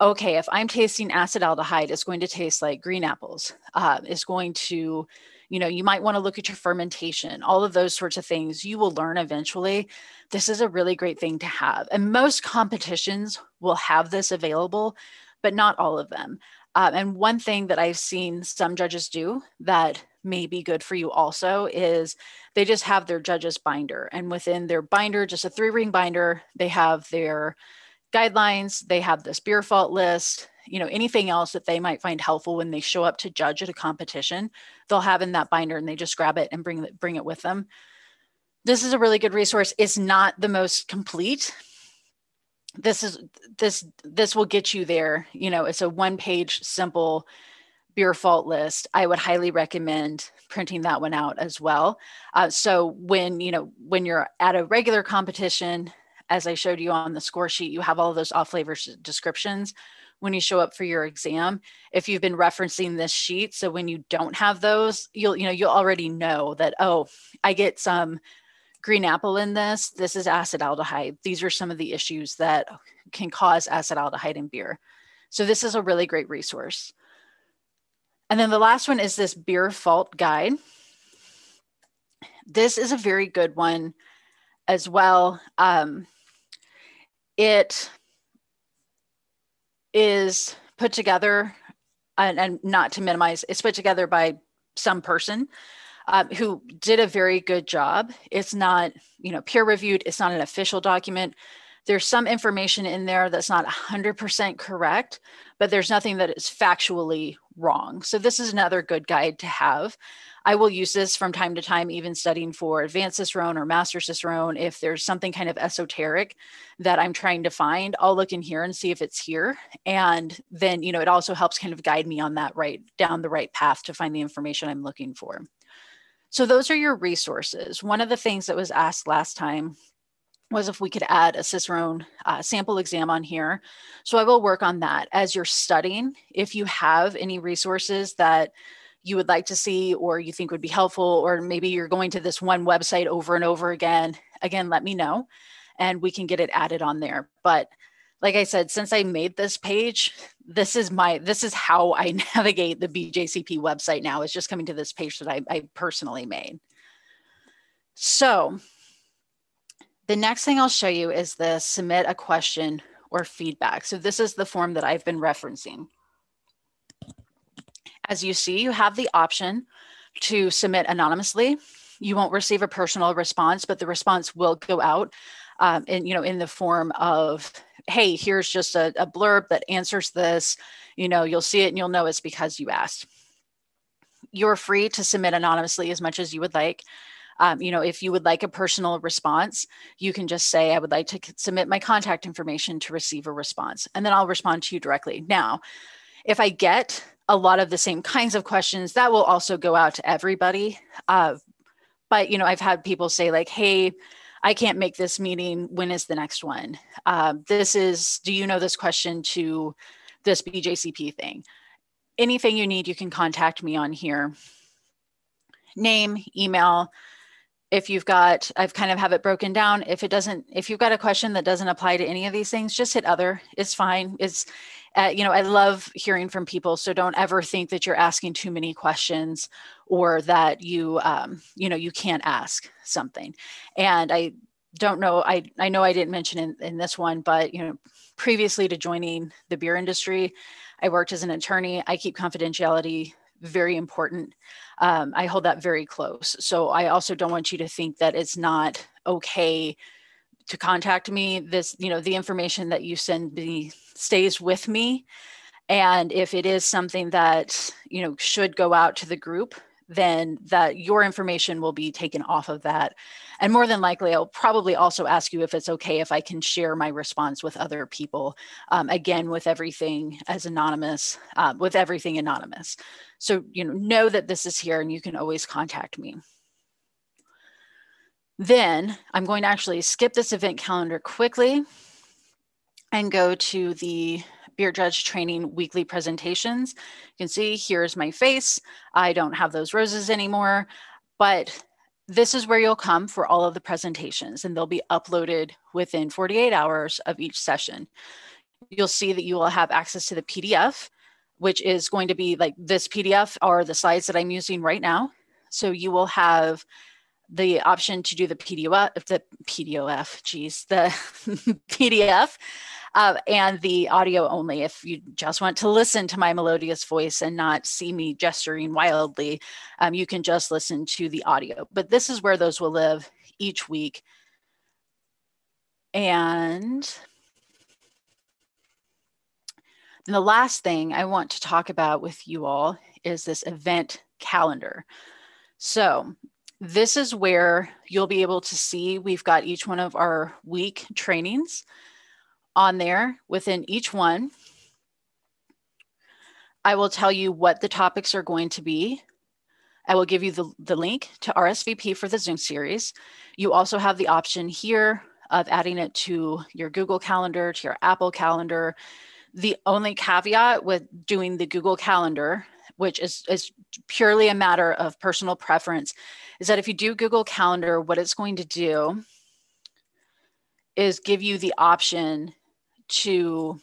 okay, if I'm tasting acetaldehyde, it's going to taste like green apples. Uh, it's going to, You know, you might want to look at your fermentation, all of those sorts of things you will learn eventually. This is a really great thing to have. And most competitions will have this available, but not all of them. Um, and one thing that I've seen some judges do that may be good for you also is they just have their judges binder. And within their binder, just a three ring binder, they have their guidelines, they have this beer fault list, you know, anything else that they might find helpful when they show up to judge at a competition, they'll have in that binder and they just grab it and bring it, bring it with them. This is a really good resource. It's not the most complete. This is this this will get you there. You know, it's a one page simple beer fault list. I would highly recommend printing that one out as well. Uh, so when you know when you're at a regular competition, as I showed you on the score sheet, you have all those off flavor descriptions when you show up for your exam. If you've been referencing this sheet, so when you don't have those, you'll you know you'll already know that oh, I get some green apple in this. This is acetaldehyde. These are some of the issues that can cause acetaldehyde in beer. So this is a really great resource. And then the last one is this beer fault guide. This is a very good one as well. Um, it is put together, and, and, not to minimize, it's put together by some person um, who did a very good job. It's not, you know, peer reviewed. It's not an official document. There's some information in there that's not 100% correct, but there's nothing that is factually wrong. So this is another good guide to have. I will use this from time to time, even studying for advanced Cicerone or master Cicerone. If there's something kind of esoteric that I'm trying to find, I'll look in here and see if it's here. And then, you know, it also helps kind of guide me on that right down the right path to find the information I'm looking for. So those are your resources. One of the things that was asked last time was if we could add a Cicerone uh, sample exam on here. So I will work on that as you're studying. If you have any resources that you would like to see or you think would be helpful, or maybe you're going to this one website over and over again, again, let me know and we can get it added on there. But like I said, since I made this page, this is my this is how I navigate the BJCP website now. It's just coming to this page that I, I personally made. So the next thing I'll show you is the submit a question or feedback. So this is the form that I've been referencing. As you see, you have the option to submit anonymously. You won't receive a personal response, but the response will go out um, in, you know, in the form of, hey, here's just a, a blurb that answers this. You know, you'll see it and you'll know it's because you asked. You're free to submit anonymously as much as you would like. Um, you know, if you would like a personal response, you can just say, I would like to submit my contact information to receive a response, and then I'll respond to you directly. Now, if I get a lot of the same kinds of questions, that will also go out to everybody. Uh, but, you know, I've had people say, like, hey, I can't make this meeting. When is the next one? Uh, this is, do you know this question to this BJCP thing? Anything you need, you can contact me on here. Name, email, if you've got i've kind of have it broken down if it doesn't if you've got a question that doesn't apply to any of these things just hit other it's fine it's uh, you know i love hearing from people so don't ever think that you're asking too many questions or that you um, you know you can't ask something and i don't know i i know i didn't mention in, in this one but you know previously to joining the beer industry i worked as an attorney i keep confidentiality very important. Um, I hold that very close. So I also don't want you to think that it's not okay to contact me. This, you know, the information that you send me stays with me. And if it is something that, you know, should go out to the group, then that your information will be taken off of that. And more than likely, I'll probably also ask you if it's okay if I can share my response with other people. Um, again, with everything as anonymous, uh, with everything anonymous. So, you know, know that this is here and you can always contact me. Then I'm going to actually skip this event calendar quickly and go to the beer judge training weekly presentations. You can see here's my face. I don't have those roses anymore, but this is where you'll come for all of the presentations and they'll be uploaded within 48 hours of each session. You'll see that you will have access to the PDF, which is going to be like this PDF are the slides that I'm using right now. So you will have the option to do the PDF, the PDF, geez, the PDF, uh, and the audio only. If you just want to listen to my melodious voice and not see me gesturing wildly, um, you can just listen to the audio. But this is where those will live each week. And the last thing I want to talk about with you all is this event calendar. So this is where you'll be able to see we've got each one of our week trainings on there within each one. I will tell you what the topics are going to be. I will give you the, the link to RSVP for the Zoom series. You also have the option here of adding it to your Google Calendar, to your Apple Calendar. The only caveat with doing the Google Calendar which is, is purely a matter of personal preference, is that if you do Google Calendar, what it's going to do is give you the option to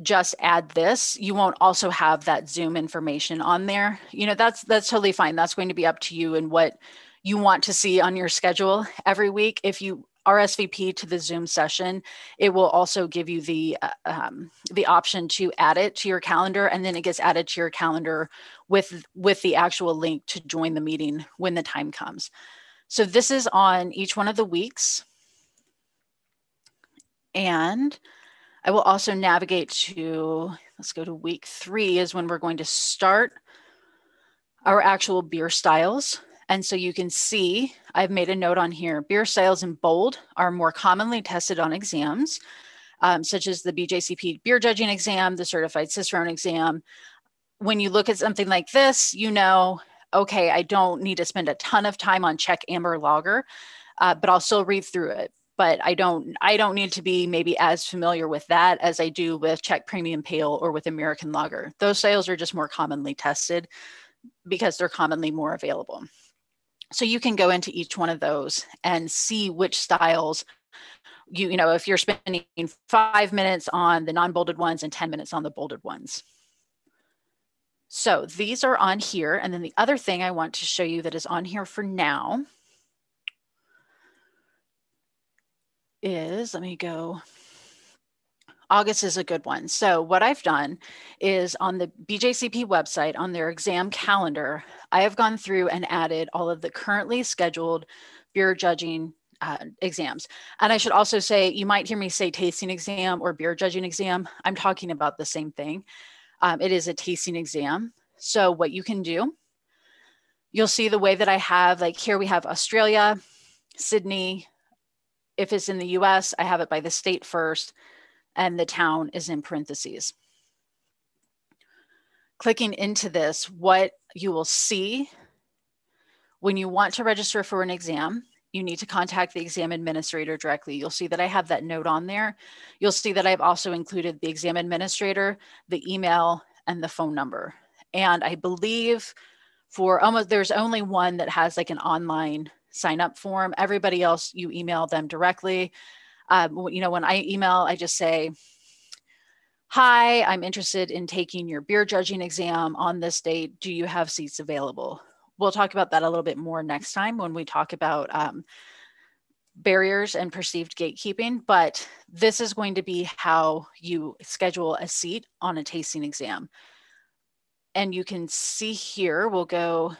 just add this. You won't also have that zoom information on there. You know that's that's totally fine. That's going to be up to you and what you want to see on your schedule every week. If you RSVP to the Zoom session, it will also give you the uh, um, the option to add it to your calendar, and then it gets added to your calendar with with the actual link to join the meeting when the time comes. So this is on each one of the weeks, and I will also navigate to let's go to week three is when we're going to start our actual beer styles. And so you can see, I've made a note on here, beer sales in bold are more commonly tested on exams, um, such as the BJCP beer judging exam, the certified Cicerone exam. When you look at something like this, you know, okay, I don't need to spend a ton of time on Czech amber lager, uh, but I'll still read through it. But I don't, I don't need to be maybe as familiar with that as I do with Czech premium pale or with American lager. Those sales are just more commonly tested because they're commonly more available. So you can go into each one of those and see which styles you, you know, if you're spending five minutes on the non-bolded ones and 10 minutes on the bolded ones. So these are on here. And then the other thing I want to show you that is on here for now is, let me go August is a good one. So what I've done is on the BJCP website on their exam calendar, I have gone through and added all of the currently scheduled beer judging uh, exams. And I should also say, you might hear me say tasting exam or beer judging exam. I'm talking about the same thing. Um, it is a tasting exam. So what you can do, you'll see the way that I have, like here we have Australia, Sydney. If it's in the US, I have it by the state first and the town is in parentheses. Clicking into this, what you will see when you want to register for an exam, you need to contact the exam administrator directly. You'll see that I have that note on there. You'll see that I've also included the exam administrator, the email, and the phone number. And I believe for almost, there's only one that has like an online sign up form. Everybody else, you email them directly um, you know, when I email, I just say, Hi, I'm interested in taking your beer judging exam on this date. Do you have seats available? We'll talk about that a little bit more next time when we talk about um, barriers and perceived gatekeeping. But this is going to be how you schedule a seat on a tasting exam. And you can see here, we'll go.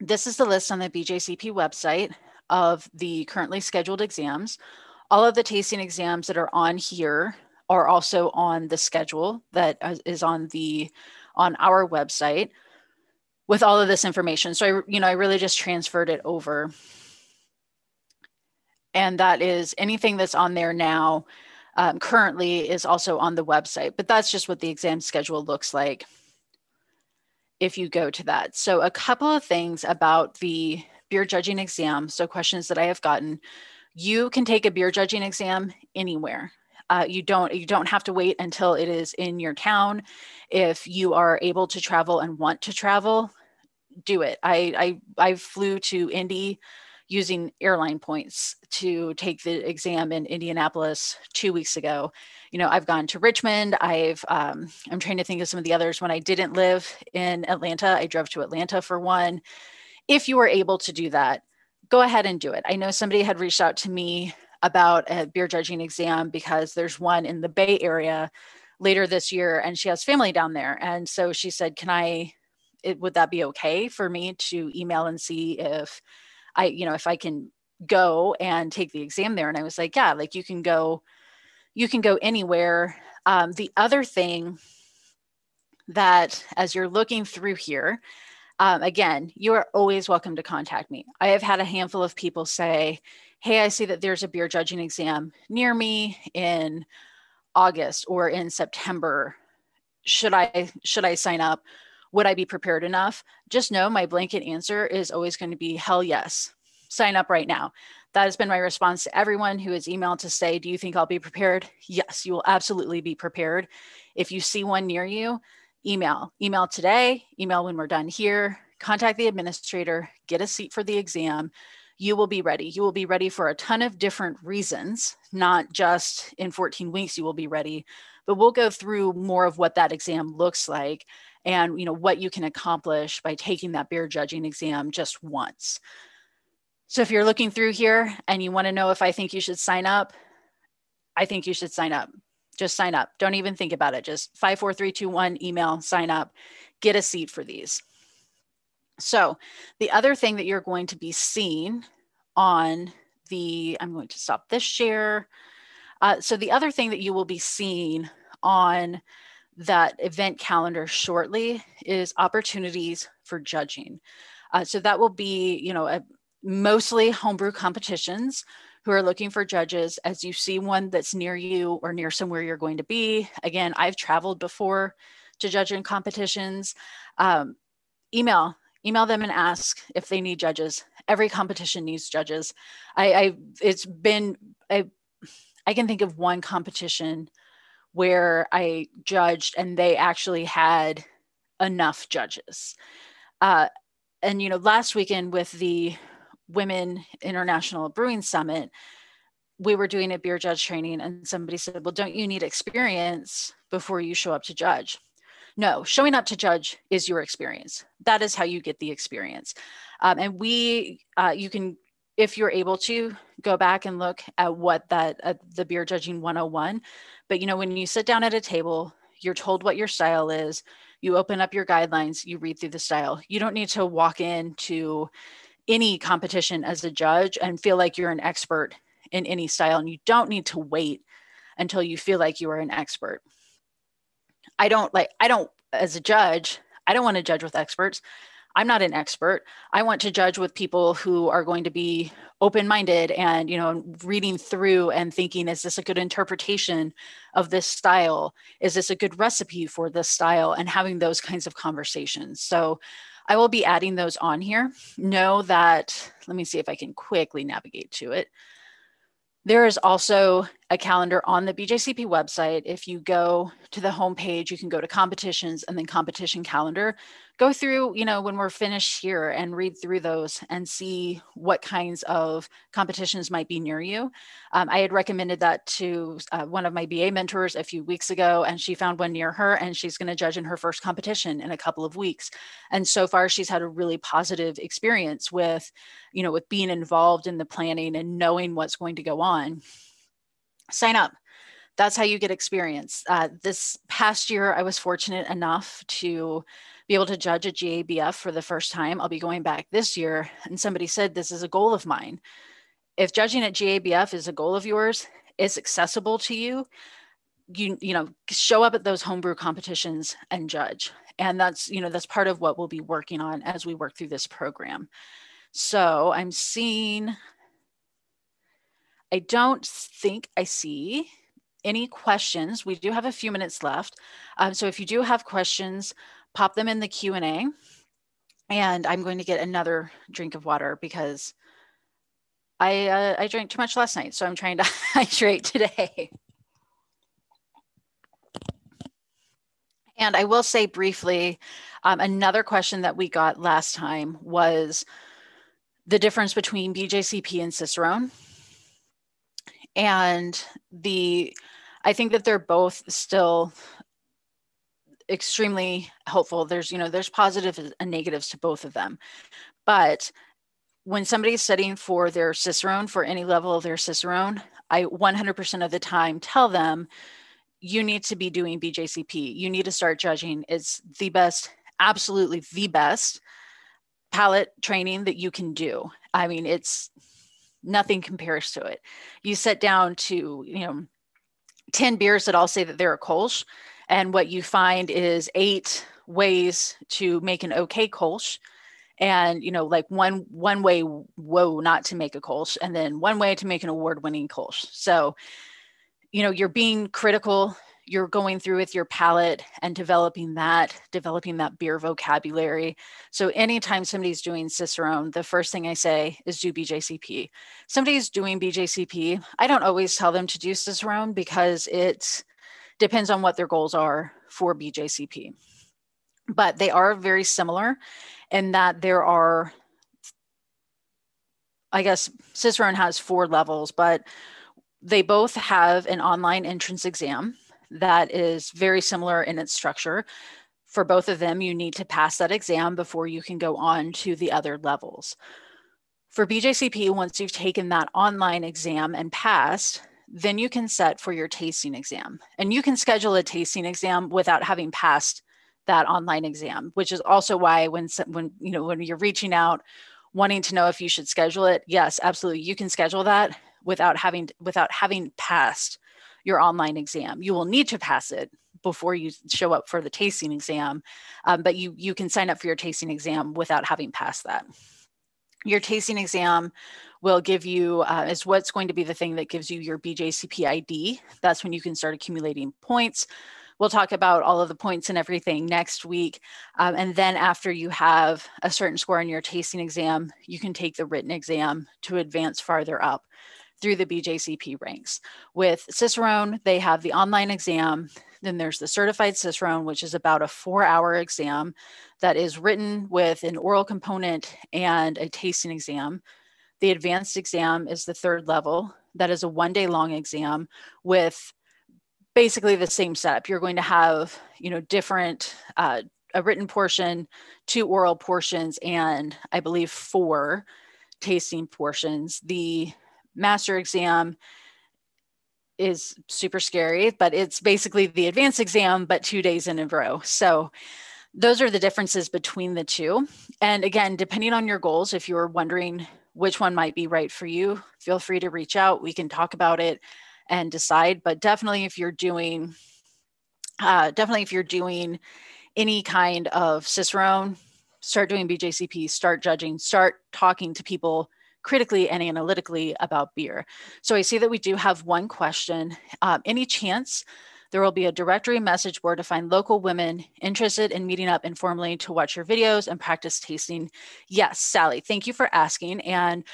This is the list on the BJCP website of the currently scheduled exams. All of the tasting exams that are on here are also on the schedule that is on the on our website with all of this information. So I, you know, I really just transferred it over. And that is anything that's on there now um, currently is also on the website, but that's just what the exam schedule looks like if you go to that. So a couple of things about the beer judging exam, so questions that I have gotten, you can take a beer judging exam anywhere. Uh, you don't you don't have to wait until it is in your town. If you are able to travel and want to travel, do it. I I, I flew to Indy using airline points to take the exam in Indianapolis two weeks ago. You know, I've gone to Richmond. I've um, I'm trying to think of some of the others. When I didn't live in Atlanta, I drove to Atlanta for one. If you were able to do that, go ahead and do it. I know somebody had reached out to me about a beer judging exam because there's one in the Bay Area later this year and she has family down there. And so she said, Can I, it, would that be okay for me to email and see if I, you know, if I can go and take the exam there? And I was like, Yeah, like you can go, you can go anywhere. Um, the other thing that as you're looking through here, um, again, you are always welcome to contact me. I have had a handful of people say, Hey, I see that there's a beer judging exam near me in August or in September. Should I should I sign up? Would I be prepared enough? Just know my blanket answer is always going to be hell yes. Sign up right now. That has been my response to everyone who has emailed to say, Do you think I'll be prepared? Yes, you will absolutely be prepared. If you see one near you, email. Email today, email when we're done here, contact the administrator, get a seat for the exam. You will be ready. You will be ready for a ton of different reasons, not just in 14 weeks, you will be ready, but we'll go through more of what that exam looks like and you know what you can accomplish by taking that beer judging exam just once. So if you're looking through here and you want to know if I think you should sign up, I think you should sign up just sign up. Don't even think about it. Just 54321 email, sign up, get a seat for these. So, the other thing that you're going to be seeing on the, I'm going to stop this share. Uh, so, the other thing that you will be seeing on that event calendar shortly is opportunities for judging. Uh, so, that will be, you know, a, mostly homebrew competitions who are looking for judges as you see one that's near you or near somewhere you're going to be. Again, I've traveled before to judging competitions. Um, email email them and ask if they need judges. Every competition needs judges. I, I it's been I, I can think of one competition where I judged and they actually had enough judges. Uh, and you know, last weekend with the Women International Brewing Summit, we were doing a beer judge training, and somebody said, Well, don't you need experience before you show up to judge? No, showing up to judge is your experience. That is how you get the experience. Um, and we, uh, you can, if you're able to, go back and look at what that, uh, the beer judging 101. But, you know, when you sit down at a table, you're told what your style is, you open up your guidelines, you read through the style. You don't need to walk into any competition as a judge and feel like you're an expert in any style. And you don't need to wait until you feel like you are an expert. I don't like, I don't, as a judge, I don't want to judge with experts. I'm not an expert. I want to judge with people who are going to be open-minded and, you know, reading through and thinking, is this a good interpretation of this style? Is this a good recipe for this style? And having those kinds of conversations. So I will be adding those on here. Know that, let me see if I can quickly navigate to it. There is also a calendar on the BJCP website. If you go to the homepage, you can go to competitions and then competition calendar go through, you know, when we're finished here and read through those and see what kinds of competitions might be near you. Um, I had recommended that to uh, one of my BA mentors a few weeks ago, and she found one near her, and she's going to judge in her first competition in a couple of weeks. And so far, she's had a really positive experience with, you know, with being involved in the planning and knowing what's going to go on. Sign up that's how you get experience. Uh, this past year, I was fortunate enough to be able to judge a GABF for the first time. I'll be going back this year. And somebody said, This is a goal of mine. If judging at GABF is a goal of yours, it's accessible to you. You, you know, show up at those homebrew competitions and judge. And that's, you know, that's part of what we'll be working on as we work through this program. So I'm seeing, I don't think I see any questions. We do have a few minutes left. Um, so if you do have questions, pop them in the Q&A. And I'm going to get another drink of water because I, uh, I drank too much last night. So I'm trying to hydrate today. And I will say briefly, um, another question that we got last time was the difference between BJCP and Cicerone. And the, I think that they're both still extremely helpful. There's, you know, there's positives and negatives to both of them. But when somebody's studying for their Cicerone, for any level of their Cicerone, I 100% of the time tell them, you need to be doing BJCP. You need to start judging. It's the best, absolutely the best palate training that you can do. I mean, it's nothing compares to it. You sit down to, you know, 10 beers that all say that they're a Kolsch, and what you find is eight ways to make an okay Kolsch. And you know, like one one way, whoa, not to make a Kolsch, and then one way to make an award-winning Kolsch. So, you know, you're being critical you're going through with your palate and developing that, developing that beer vocabulary. So anytime somebody's doing Cicerone, the first thing I say is do BJCP. Somebody's doing BJCP, I don't always tell them to do Cicerone because it depends on what their goals are for BJCP. But they are very similar in that there are, I guess Cicerone has four levels, but they both have an online entrance exam that is very similar in its structure. For both of them, you need to pass that exam before you can go on to the other levels. For BJCP, once you've taken that online exam and passed, then you can set for your tasting exam. And you can schedule a tasting exam without having passed that online exam, which is also why when when you know when you're reaching out wanting to know if you should schedule it, yes, absolutely, you can schedule that without having without having passed your online exam. You will need to pass it before you show up for the tasting exam, um, but you, you can sign up for your tasting exam without having passed that. Your tasting exam will give you, uh, is what's going to be the thing that gives you your BJCP ID. That's when you can start accumulating points. We'll talk about all of the points and everything next week. Um, and then after you have a certain score in your tasting exam, you can take the written exam to advance farther up through the BJCP ranks. With Cicerone, they have the online exam. Then there's the certified Cicerone, which is about a four hour exam that is written with an oral component and a tasting exam. The advanced exam is the third level. That is a one day long exam with basically the same setup. You're going to have, you know, different, uh, a written portion, two oral portions, and I believe four tasting portions. The master exam is super scary, but it's basically the advanced exam, but two days in a row. So those are the differences between the two. And again, depending on your goals, if you're wondering which one might be right for you, feel free to reach out. We can talk about it and decide. But definitely, if you're doing, uh, definitely if you're doing any kind of Cicerone, start doing BJCP, start judging, start talking to people critically and analytically about beer. So I see that we do have one question. Um, any chance there will be a directory message board to find local women interested in meeting up informally to watch your videos and practice tasting? Yes, Sally, thank you for asking. And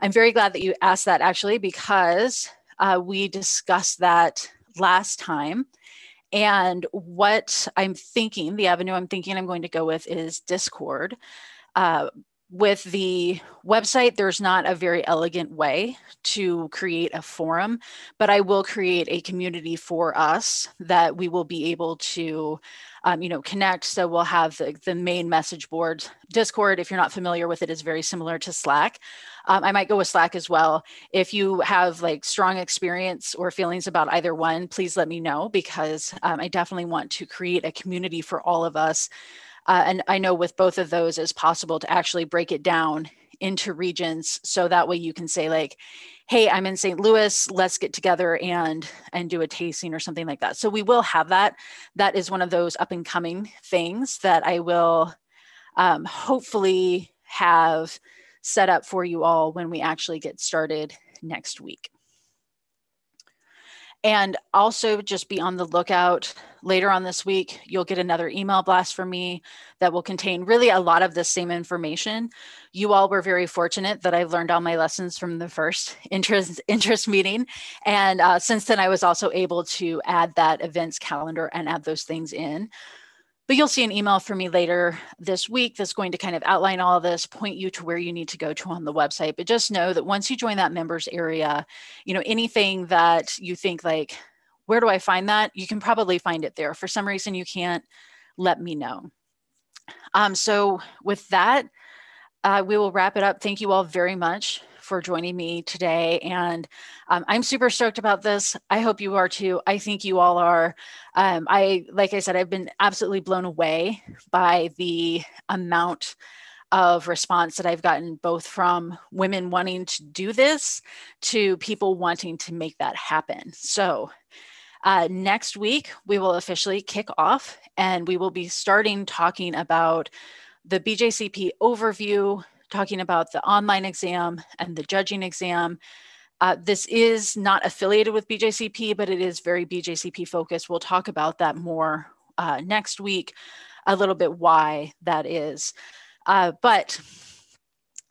I'm very glad that you asked that actually because uh, we discussed that last time. And what I'm thinking, the avenue I'm thinking I'm going to go with is Discord. Uh, with the website, there's not a very elegant way to create a forum, but I will create a community for us that we will be able to, um, you know, connect. So we'll have the, the main message board. Discord, if you're not familiar with it, is very similar to Slack. Um, I might go with Slack as well. If you have like strong experience or feelings about either one, please let me know because um, I definitely want to create a community for all of us uh, and I know with both of those, it's possible to actually break it down into regions. So that way you can say like, hey, I'm in St. Louis, let's get together and and do a tasting or something like that. So we will have that. That is one of those up and coming things that I will um, hopefully have set up for you all when we actually get started next week. And also just be on the lookout later on this week. You'll get another email blast from me that will contain really a lot of the same information. You all were very fortunate that I've learned all my lessons from the first interest, interest meeting. And uh, since then, I was also able to add that events calendar and add those things in. But you'll see an email from me later this week that's going to kind of outline all of this, point you to where you need to go to on the website. But just know that once you join that members area, you know, anything that you think like, where do I find that? You can probably find it there. For some reason you can't, let me know. Um, so with that, uh, we will wrap it up. Thank you all very much for joining me today. And um, I'm super stoked about this. I hope you are too. I think you all are. Um, I, like I said, I've been absolutely blown away by the amount of response that I've gotten both from women wanting to do this to people wanting to make that happen. So, uh, next week, we will officially kick off and we will be starting talking about the BJCP overview, talking about the online exam and the judging exam. Uh, this is not affiliated with BJCP, but it is very BJCP focused. We'll talk about that more uh, next week, a little bit why that is. Uh, but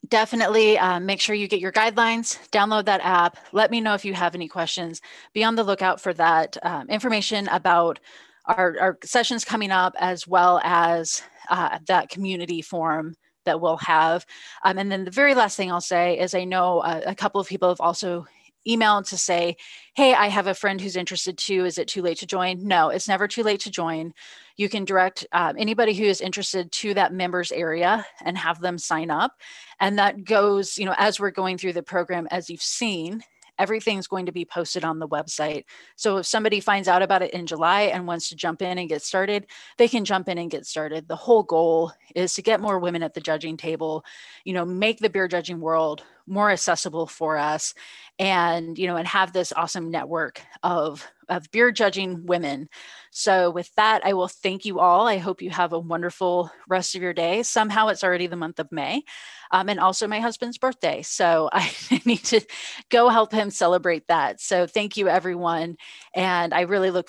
definitely uh, make sure you get your guidelines, download that app. Let me know if you have any questions. Be on the lookout for that um, information about our, our, sessions coming up, as well as uh, that community forum that we'll have. Um, and then the very last thing I'll say is I know a, a couple of people have also emailed to say, hey, I have a friend who's interested too. Is it too late to join? No, it's never too late to join. You can direct um, anybody who is interested to that members area and have them sign up. And that goes, you know, as we're going through the program, as you've seen, everything's going to be posted on the website. So if somebody finds out about it in July and wants to jump in and get started, they can jump in and get started. The whole goal is to get more women at the judging table, you know, make the beer judging world more accessible for us and you know and have this awesome network of of beer judging women. So with that i will thank you all. I hope you have a wonderful rest of your day. Somehow it's already the month of may um, and also my husband's birthday. So i need to go help him celebrate that. So thank you everyone and i really look